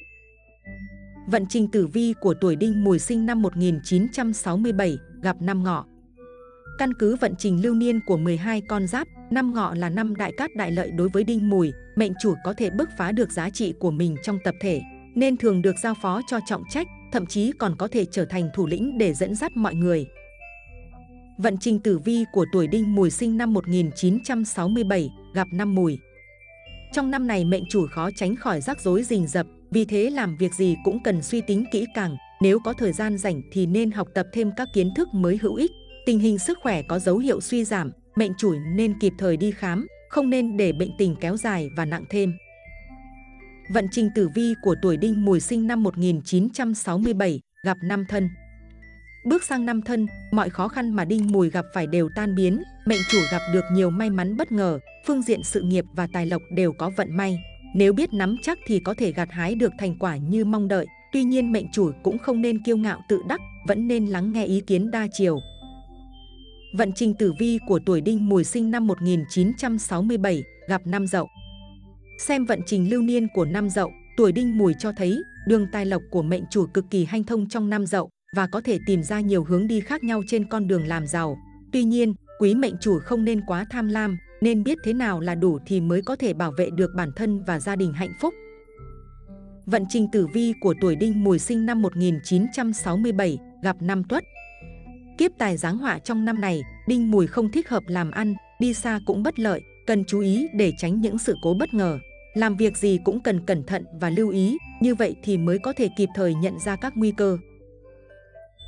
B: Vận trình tử vi của tuổi đinh mùi sinh năm 1967 gặp năm ngọ. Căn cứ vận trình lưu niên của 12 con giáp, năm ngọ là năm đại cát đại lợi đối với đinh mùi, mệnh chủ có thể bứt phá được giá trị của mình trong tập thể, nên thường được giao phó cho trọng trách, thậm chí còn có thể trở thành thủ lĩnh để dẫn dắt mọi người. Vận trình tử vi của tuổi đinh mùi sinh năm 1967 gặp năm mùi. Trong năm này mệnh chủ khó tránh khỏi rắc rối rình rập, vì thế làm việc gì cũng cần suy tính kỹ càng. Nếu có thời gian rảnh thì nên học tập thêm các kiến thức mới hữu ích. Tình hình sức khỏe có dấu hiệu suy giảm, mệnh chủ nên kịp thời đi khám, không nên để bệnh tình kéo dài và nặng thêm. Vận trình tử vi của tuổi đinh mùi sinh năm 1967 gặp năm thân. Bước sang năm thân, mọi khó khăn mà đinh mùi gặp phải đều tan biến, mệnh chủ gặp được nhiều may mắn bất ngờ, phương diện sự nghiệp và tài lộc đều có vận may. Nếu biết nắm chắc thì có thể gặt hái được thành quả như mong đợi, tuy nhiên mệnh chủ cũng không nên kiêu ngạo tự đắc, vẫn nên lắng nghe ý kiến đa chiều. Vận trình tử vi của tuổi đinh mùi sinh năm 1967 gặp năm dậu. Xem vận trình lưu niên của năm dậu, tuổi đinh mùi cho thấy đường tài lộc của mệnh chủ cực kỳ hanh thông trong năm dậu và có thể tìm ra nhiều hướng đi khác nhau trên con đường làm giàu. Tuy nhiên, quý mệnh chủ không nên quá tham lam, nên biết thế nào là đủ thì mới có thể bảo vệ được bản thân và gia đình hạnh phúc. Vận trình tử vi của tuổi đinh mùi sinh năm 1967 gặp năm tuất. Kiếp tài giáng họa trong năm này, đinh mùi không thích hợp làm ăn, đi xa cũng bất lợi, cần chú ý để tránh những sự cố bất ngờ. Làm việc gì cũng cần cẩn thận và lưu ý, như vậy thì mới có thể kịp thời nhận ra các nguy cơ.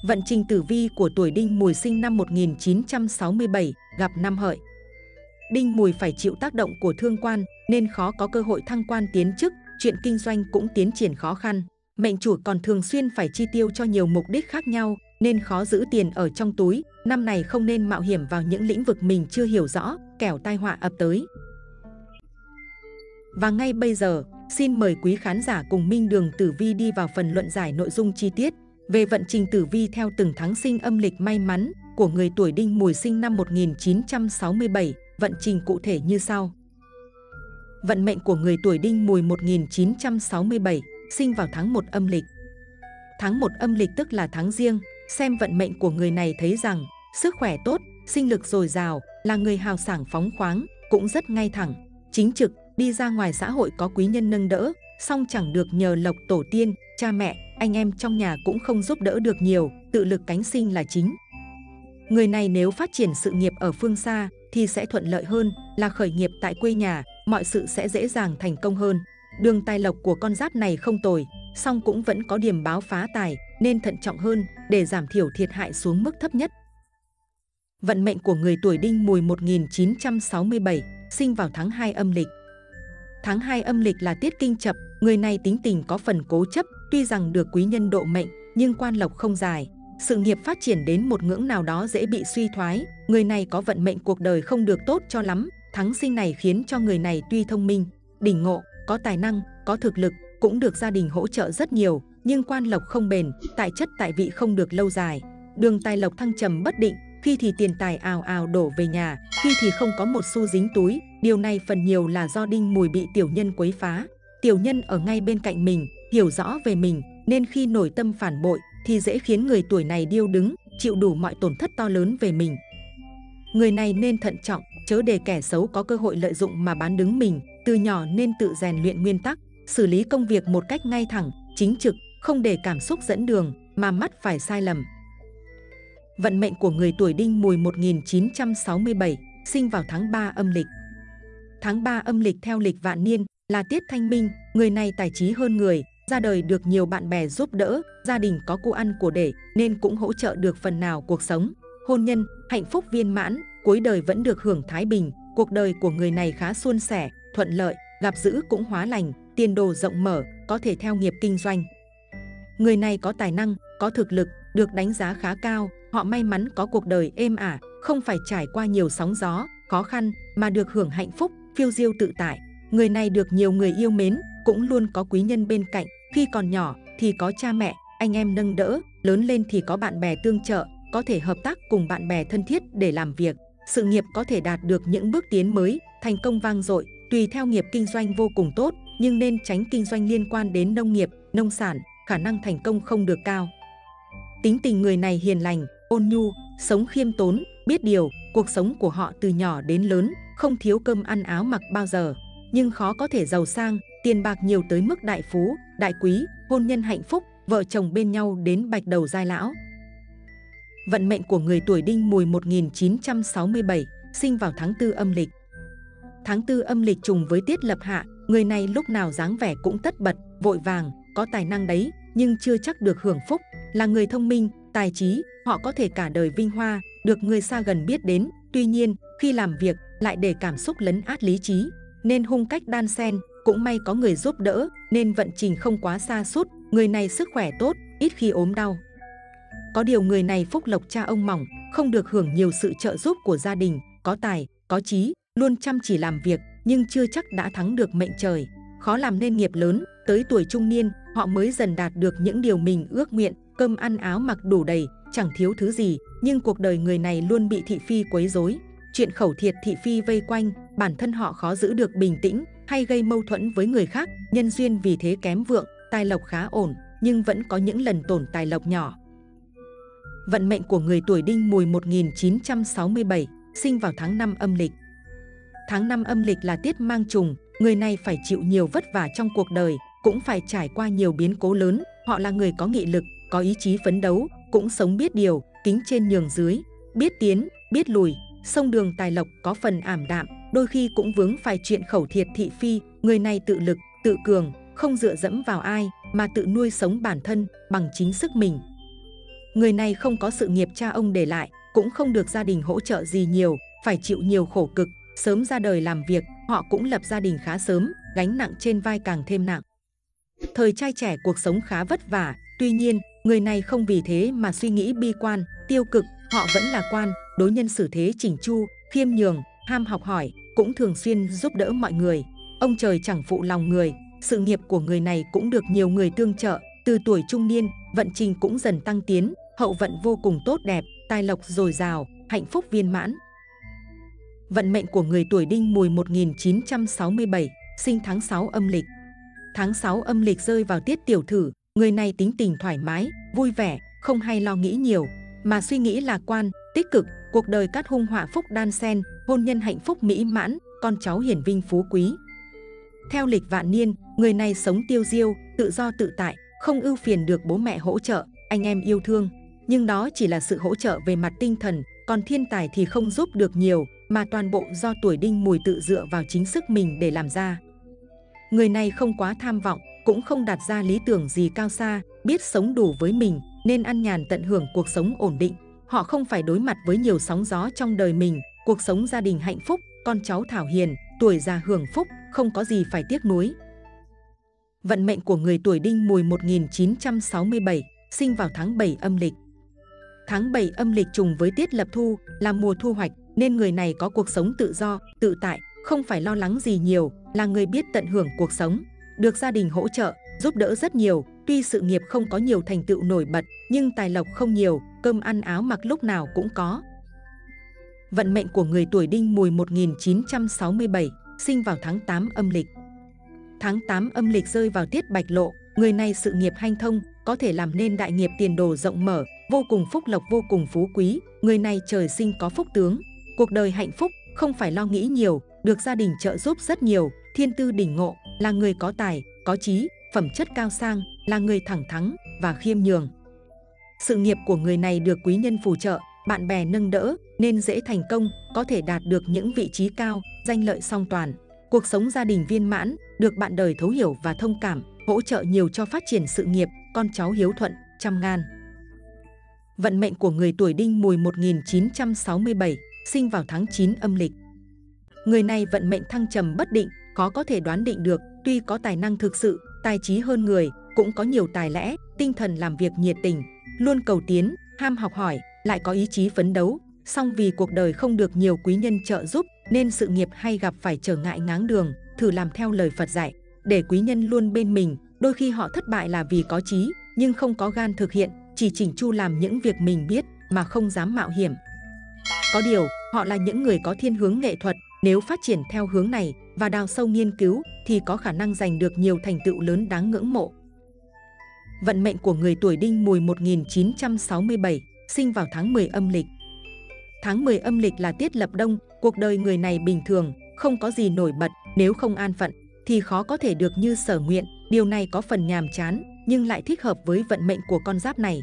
B: Vận trình tử vi của tuổi đinh mùi sinh năm 1967 gặp năm hợi. Đinh Mùi phải chịu tác động của thương quan nên khó có cơ hội thăng quan tiến chức, chuyện kinh doanh cũng tiến triển khó khăn. Mệnh chủ còn thường xuyên phải chi tiêu cho nhiều mục đích khác nhau nên khó giữ tiền ở trong túi. Năm này không nên mạo hiểm vào những lĩnh vực mình chưa hiểu rõ, kẻo tai họa ập tới. Và ngay bây giờ, xin mời quý khán giả cùng Minh Đường Tử Vi đi vào phần luận giải nội dung chi tiết về vận trình tử vi theo từng tháng sinh âm lịch may mắn của người tuổi đinh mùi sinh năm 1967, vận trình cụ thể như sau. Vận mệnh của người tuổi đinh mùi 1967, sinh vào tháng 1 âm lịch. Tháng 1 âm lịch tức là tháng riêng, xem vận mệnh của người này thấy rằng sức khỏe tốt, sinh lực dồi dào, là người hào sảng phóng khoáng, cũng rất ngay thẳng, chính trực, đi ra ngoài xã hội có quý nhân nâng đỡ, song chẳng được nhờ lộc tổ tiên, cha mẹ, anh em trong nhà cũng không giúp đỡ được nhiều, tự lực cánh sinh là chính. Người này nếu phát triển sự nghiệp ở phương xa thì sẽ thuận lợi hơn là khởi nghiệp tại quê nhà, mọi sự sẽ dễ dàng thành công hơn. Đường tài lộc của con giáp này không tồi, song cũng vẫn có điểm báo phá tài nên thận trọng hơn để giảm thiểu thiệt hại xuống mức thấp nhất. Vận mệnh của người tuổi đinh mùi 1967, sinh vào tháng 2 âm lịch. Tháng 2 âm lịch là tiết kinh chập, người này tính tình có phần cố chấp, tuy rằng được quý nhân độ mệnh, nhưng quan lộc không dài. Sự nghiệp phát triển đến một ngưỡng nào đó dễ bị suy thoái, người này có vận mệnh cuộc đời không được tốt cho lắm. Thắng sinh này khiến cho người này tuy thông minh, đỉnh ngộ, có tài năng, có thực lực, cũng được gia đình hỗ trợ rất nhiều, nhưng quan lộc không bền, tại chất tại vị không được lâu dài. Đường tài lộc thăng trầm bất định, khi thì tiền tài ào ào đổ về nhà, khi thì không có một xu dính túi. Điều này phần nhiều là do đinh mùi bị tiểu nhân quấy phá. Tiểu nhân ở ngay bên cạnh mình, hiểu rõ về mình, nên khi nổi tâm phản bội thì dễ khiến người tuổi này điêu đứng, chịu đủ mọi tổn thất to lớn về mình. Người này nên thận trọng, chớ để kẻ xấu có cơ hội lợi dụng mà bán đứng mình. Từ nhỏ nên tự rèn luyện nguyên tắc, xử lý công việc một cách ngay thẳng, chính trực, không để cảm xúc dẫn đường mà mắt phải sai lầm. Vận mệnh của người tuổi đinh mùi 1967, sinh vào tháng 3 âm lịch. Tháng 3 âm lịch theo lịch vạn niên là tiết thanh minh, người này tài trí hơn người, ra đời được nhiều bạn bè giúp đỡ, gia đình có cô ăn của để nên cũng hỗ trợ được phần nào cuộc sống. Hôn nhân, hạnh phúc viên mãn, cuối đời vẫn được hưởng thái bình, cuộc đời của người này khá suôn sẻ, thuận lợi, gặp dữ cũng hóa lành, tiền đồ rộng mở, có thể theo nghiệp kinh doanh. Người này có tài năng, có thực lực, được đánh giá khá cao, họ may mắn có cuộc đời êm ả, không phải trải qua nhiều sóng gió, khó khăn mà được hưởng hạnh phúc, phiêu diêu tự tại. Người này được nhiều người yêu mến, cũng luôn có quý nhân bên cạnh, khi còn nhỏ thì có cha mẹ, anh em nâng đỡ, lớn lên thì có bạn bè tương trợ, có thể hợp tác cùng bạn bè thân thiết để làm việc. Sự nghiệp có thể đạt được những bước tiến mới, thành công vang dội, tùy theo nghiệp kinh doanh vô cùng tốt, nhưng nên tránh kinh doanh liên quan đến nông nghiệp, nông sản, khả năng thành công không được cao. Tính tình người này hiền lành, ôn nhu, sống khiêm tốn, biết điều, cuộc sống của họ từ nhỏ đến lớn, không thiếu cơm ăn áo mặc bao giờ, nhưng khó có thể giàu sang, tiền bạc nhiều tới mức đại phú, đại quý, hôn nhân hạnh phúc, vợ chồng bên nhau đến bạch đầu giai lão. Vận mệnh của người tuổi đinh mùi 1967, sinh vào tháng 4 âm lịch. Tháng 4 âm lịch trùng với tiết lập hạ, người này lúc nào dáng vẻ cũng tất bật, vội vàng, có tài năng đấy, nhưng chưa chắc được hưởng phúc. Là người thông minh, tài trí, họ có thể cả đời vinh hoa, được người xa gần biết đến. Tuy nhiên, khi làm việc, lại để cảm xúc lấn át lý trí, nên hung cách đan xen, cũng may có người giúp đỡ nên vận trình không quá xa sút người này sức khỏe tốt, ít khi ốm đau. Có điều người này phúc lộc cha ông mỏng, không được hưởng nhiều sự trợ giúp của gia đình, có tài, có trí, luôn chăm chỉ làm việc nhưng chưa chắc đã thắng được mệnh trời. Khó làm nên nghiệp lớn, tới tuổi trung niên, họ mới dần đạt được những điều mình ước nguyện, cơm ăn áo mặc đủ đầy, chẳng thiếu thứ gì, nhưng cuộc đời người này luôn bị thị phi quấy rối. Chuyện khẩu thiệt thị phi vây quanh, bản thân họ khó giữ được bình tĩnh, hay gây mâu thuẫn với người khác, nhân duyên vì thế kém vượng, tài lộc khá ổn, nhưng vẫn có những lần tổn tài lộc nhỏ. Vận mệnh của người tuổi đinh mùi 1967, sinh vào tháng 5 âm lịch. Tháng 5 âm lịch là tiết mang trùng, người này phải chịu nhiều vất vả trong cuộc đời, cũng phải trải qua nhiều biến cố lớn. Họ là người có nghị lực, có ý chí phấn đấu, cũng sống biết điều, kính trên nhường dưới, biết tiến, biết lùi. Sông đường tài lộc có phần ảm đạm, đôi khi cũng vướng phải chuyện khẩu thiệt thị phi. Người này tự lực, tự cường, không dựa dẫm vào ai, mà tự nuôi sống bản thân bằng chính sức mình. Người này không có sự nghiệp cha ông để lại, cũng không được gia đình hỗ trợ gì nhiều, phải chịu nhiều khổ cực, sớm ra đời làm việc, họ cũng lập gia đình khá sớm, gánh nặng trên vai càng thêm nặng. Thời trai trẻ cuộc sống khá vất vả, tuy nhiên, người này không vì thế mà suy nghĩ bi quan, tiêu cực, họ vẫn là quan, đối nhân xử thế chỉnh chu, khiêm nhường, ham học hỏi, cũng thường xuyên giúp đỡ mọi người. Ông trời chẳng phụ lòng người, sự nghiệp của người này cũng được nhiều người tương trợ, từ tuổi trung niên, vận trình cũng dần tăng tiến, hậu vận vô cùng tốt đẹp, tài lộc dồi dào, hạnh phúc viên mãn. Vận mệnh của người tuổi đinh mùi 1967, sinh tháng 6 âm lịch. Tháng 6 âm lịch rơi vào tiết tiểu thử, người này tính tình thoải mái, vui vẻ, không hay lo nghĩ nhiều, mà suy nghĩ lạc quan, tích cực, cuộc đời cát hung họa phúc đan sen, hôn nhân hạnh phúc mỹ mãn, con cháu hiển vinh phú quý. Theo lịch vạn niên, người này sống tiêu diêu, tự do tự tại, không ưu phiền được bố mẹ hỗ trợ, anh em yêu thương. Nhưng đó chỉ là sự hỗ trợ về mặt tinh thần, còn thiên tài thì không giúp được nhiều, mà toàn bộ do tuổi đinh mùi tự dựa vào chính sức mình để làm ra. Người này không quá tham vọng, cũng không đặt ra lý tưởng gì cao xa, biết sống đủ với mình, nên ăn nhàn tận hưởng cuộc sống ổn định. Họ không phải đối mặt với nhiều sóng gió trong đời mình, cuộc sống gia đình hạnh phúc, con cháu thảo hiền, tuổi già hưởng phúc, không có gì phải tiếc nuối. Vận mệnh của người tuổi đinh mùi 1967, sinh vào tháng 7 âm lịch. Tháng 7 âm lịch trùng với tiết lập thu, là mùa thu hoạch, nên người này có cuộc sống tự do, tự tại, không phải lo lắng gì nhiều, là người biết tận hưởng cuộc sống. Được gia đình hỗ trợ, giúp đỡ rất nhiều, tuy sự nghiệp không có nhiều thành tựu nổi bật, nhưng tài lộc không nhiều, cơm ăn áo mặc lúc nào cũng có. Vận mệnh của người tuổi đinh mùi 1967, sinh vào tháng 8 âm lịch. Tháng 8 âm lịch rơi vào tiết bạch lộ, người này sự nghiệp hanh thông, có thể làm nên đại nghiệp tiền đồ rộng mở, vô cùng phúc lộc vô cùng phú quý, người này trời sinh có phúc tướng. Cuộc đời hạnh phúc, không phải lo nghĩ nhiều, được gia đình trợ giúp rất nhiều, thiên tư đỉnh ngộ, là người có tài, có trí, phẩm chất cao sang, là người thẳng thắn và khiêm nhường. Sự nghiệp của người này được quý nhân phù trợ, bạn bè nâng đỡ nên dễ thành công, có thể đạt được những vị trí cao, danh lợi song toàn. Cuộc sống gia đình viên mãn, được bạn đời thấu hiểu và thông cảm, hỗ trợ nhiều cho phát triển sự nghiệp, con cháu hiếu thuận, trăm ngàn. Vận mệnh của người tuổi đinh mùi 1967, sinh vào tháng 9 âm lịch. Người này vận mệnh thăng trầm bất định, khó có thể đoán định được, tuy có tài năng thực sự, tài trí hơn người, cũng có nhiều tài lẽ, tinh thần làm việc nhiệt tình, luôn cầu tiến, ham học hỏi, lại có ý chí phấn đấu. Song vì cuộc đời không được nhiều quý nhân trợ giúp, nên sự nghiệp hay gặp phải trở ngại ngáng đường, thử làm theo lời Phật dạy, để quý nhân luôn bên mình. Đôi khi họ thất bại là vì có trí, nhưng không có gan thực hiện, chỉ chỉnh chu làm những việc mình biết mà không dám mạo hiểm. Có điều, họ là những người có thiên hướng nghệ thuật, nếu phát triển theo hướng này và đào sâu nghiên cứu thì có khả năng giành được nhiều thành tựu lớn đáng ngưỡng mộ. Vận mệnh của người tuổi đinh mùi 1967, sinh vào tháng 10 âm lịch. Tháng 10 âm lịch là tiết lập đông, cuộc đời người này bình thường, không có gì nổi bật, nếu không an phận thì khó có thể được như sở nguyện, điều này có phần nhàm chán nhưng lại thích hợp với vận mệnh của con giáp này.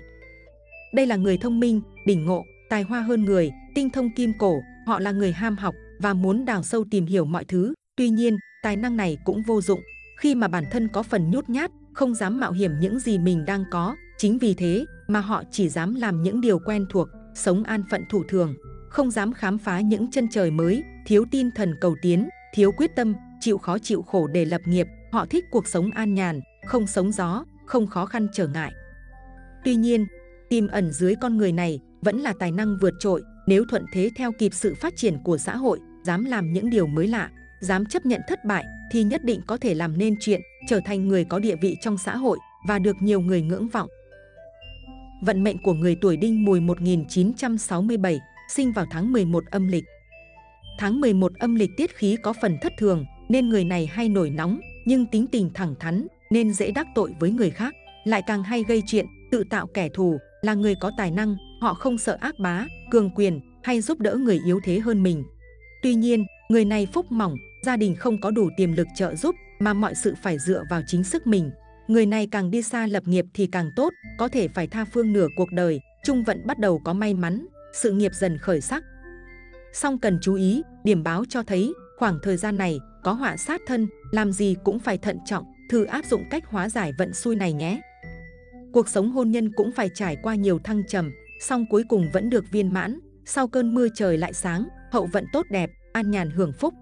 B: Đây là người thông minh, đỉnh ngộ, tài hoa hơn người, tinh thông kim cổ, họ là người ham học và muốn đào sâu tìm hiểu mọi thứ. Tuy nhiên, tài năng này cũng vô dụng khi mà bản thân có phần nhút nhát, không dám mạo hiểm những gì mình đang có. Chính vì thế mà họ chỉ dám làm những điều quen thuộc, sống an phận thủ thường, không dám khám phá những chân trời mới, thiếu tin thần cầu tiến, thiếu quyết tâm, chịu khó chịu khổ để lập nghiệp. Họ thích cuộc sống an nhàn, không sống gió, không khó khăn trở ngại. Tuy nhiên, tiềm ẩn dưới con người này vẫn là tài năng vượt trội, nếu thuận thế theo kịp sự phát triển của xã hội, dám làm những điều mới lạ, dám chấp nhận thất bại thì nhất định có thể làm nên chuyện, trở thành người có địa vị trong xã hội và được nhiều người ngưỡng vọng. Vận mệnh của người tuổi đinh mùi 1967, sinh vào tháng 11 âm lịch. Tháng 11 âm lịch tiết khí có phần thất thường, nên người này hay nổi nóng, nhưng tính tình thẳng thắn, nên dễ đắc tội với người khác, lại càng hay gây chuyện, tự tạo kẻ thù, là người có tài năng, họ không sợ ác bá, cường quyền hay giúp đỡ người yếu thế hơn mình. Tuy nhiên, người này phúc mỏng, gia đình không có đủ tiềm lực trợ giúp mà mọi sự phải dựa vào chính sức mình. Người này càng đi xa lập nghiệp thì càng tốt, có thể phải tha phương nửa cuộc đời, trung vận bắt đầu có may mắn, sự nghiệp dần khởi sắc. Song cần chú ý, điểm báo cho thấy khoảng thời gian này có họa sát thân, làm gì cũng phải thận trọng, thử áp dụng cách hóa giải vận xui này nhé. Cuộc sống hôn nhân cũng phải trải qua nhiều thăng trầm, song cuối cùng vẫn được viên mãn. Sau cơn mưa trời lại sáng, hậu vận tốt đẹp, an nhàn hưởng phúc.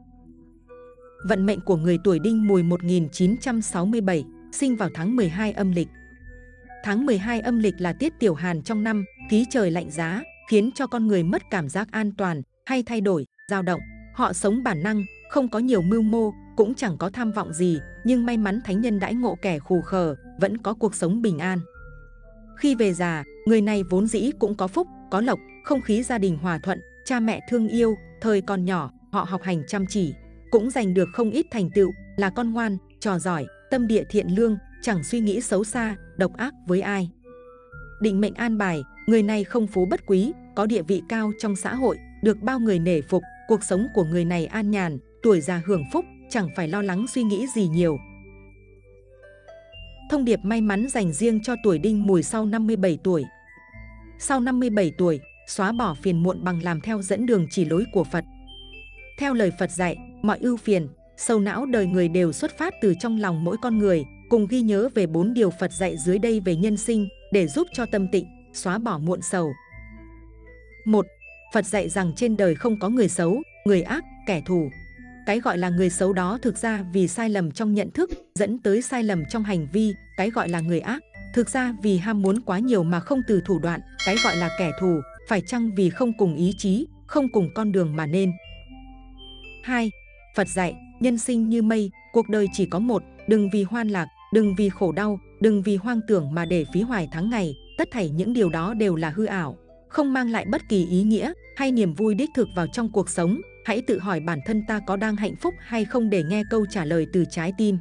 B: Vận mệnh của người tuổi đinh mùi 1967, sinh vào tháng 12 âm lịch. Tháng 12 âm lịch là tiết tiểu hàn trong năm, khí trời lạnh giá, khiến cho con người mất cảm giác an toàn, hay thay đổi, dao động. Họ sống bản năng, không có nhiều mưu mô, cũng chẳng có tham vọng gì, nhưng may mắn thánh nhân đãi ngộ kẻ khù khờ, vẫn có cuộc sống bình an. Khi về già, người này vốn dĩ cũng có phúc, có lộc, không khí gia đình hòa thuận, cha mẹ thương yêu, thời còn nhỏ, họ học hành chăm chỉ, cũng giành được không ít thành tựu, là con ngoan, trò giỏi, tâm địa thiện lương, chẳng suy nghĩ xấu xa, độc ác với ai. Định mệnh an bài, người này không phú bất quý, có địa vị cao trong xã hội, được bao người nể phục, cuộc sống của người này an nhàn, tuổi già hưởng phúc, chẳng phải lo lắng suy nghĩ gì nhiều. Thông điệp may mắn dành riêng cho tuổi đinh mùi sau 57 tuổi. Sau 57 tuổi, xóa bỏ phiền muộn bằng làm theo dẫn đường chỉ lối của Phật. Theo lời Phật dạy, mọi ưu phiền, sâu não đời người đều xuất phát từ trong lòng mỗi con người, cùng ghi nhớ về bốn điều Phật dạy dưới đây về nhân sinh để giúp cho tâm tịnh, xóa bỏ muộn sầu. 1. Phật dạy rằng trên đời không có người xấu, người ác, kẻ thù. Cái gọi là người xấu đó thực ra vì sai lầm trong nhận thức, dẫn tới sai lầm trong hành vi, cái gọi là người ác. Thực ra vì ham muốn quá nhiều mà không từ thủ đoạn, cái gọi là kẻ thù, phải chăng vì không cùng ý chí, không cùng con đường mà nên. 2. Phật dạy, nhân sinh như mây, cuộc đời chỉ có một, đừng vì hoan lạc, đừng vì khổ đau, đừng vì hoang tưởng mà để phí hoài tháng ngày, tất thảy những điều đó đều là hư ảo, không mang lại bất kỳ ý nghĩa hay niềm vui đích thực vào trong cuộc sống. Hãy tự hỏi bản thân ta có đang hạnh phúc hay không để nghe câu trả lời từ trái tim.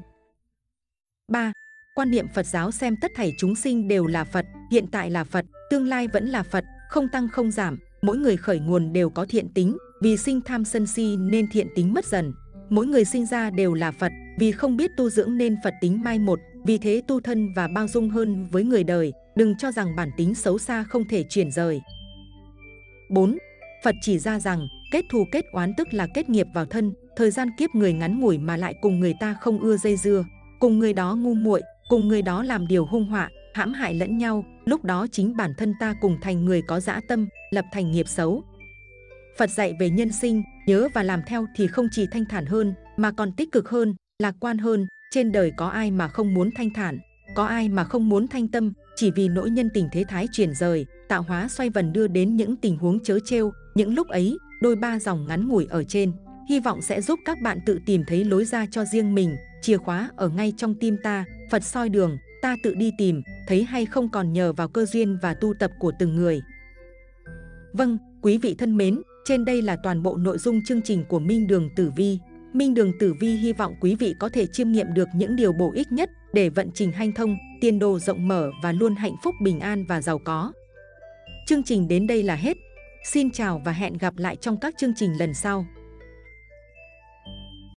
B: 3. Quan niệm Phật giáo xem tất thảy chúng sinh đều là Phật, hiện tại là Phật, tương lai vẫn là Phật, không tăng không giảm, mỗi người khởi nguồn đều có thiện tính, vì sinh tham sân si nên thiện tính mất dần. Mỗi người sinh ra đều là Phật, vì không biết tu dưỡng nên Phật tính mai một, vì thế tu thân và bao dung hơn với người đời, đừng cho rằng bản tính xấu xa không thể chuyển rời. 4. Phật chỉ ra rằng kết thù kết oán tức là kết nghiệp vào thân, thời gian kiếp người ngắn ngủi mà lại cùng người ta không ưa dây dưa, cùng người đó ngu muội, cùng người đó làm điều hung họa, hãm hại lẫn nhau, lúc đó chính bản thân ta cùng thành người có dã tâm, lập thành nghiệp xấu. Phật dạy về nhân sinh, nhớ và làm theo thì không chỉ thanh thản hơn, mà còn tích cực hơn, lạc quan hơn. Trên đời có ai mà không muốn thanh thản, có ai mà không muốn thanh tâm, chỉ vì nỗi nhân tình thế thái chuyển rời, tạo hóa xoay vần đưa đến những tình huống chớ trêu. Những lúc ấy, đôi ba dòng ngắn ngủi ở trên, hy vọng sẽ giúp các bạn tự tìm thấy lối ra cho riêng mình. Chìa khóa ở ngay trong tim ta, Phật soi đường, ta tự đi tìm, thấy hay không còn nhờ vào cơ duyên và tu tập của từng người. Vâng, quý vị thân mến, trên đây là toàn bộ nội dung chương trình của Minh Đường Tử Vi. Minh Đường Tử Vi hy vọng quý vị có thể chiêm nghiệm được những điều bổ ích nhất để vận trình hanh thông, tiền đồ rộng mở và luôn hạnh phúc bình an và giàu có. Chương trình đến đây là hết. Xin chào và hẹn gặp lại trong các chương trình lần sau.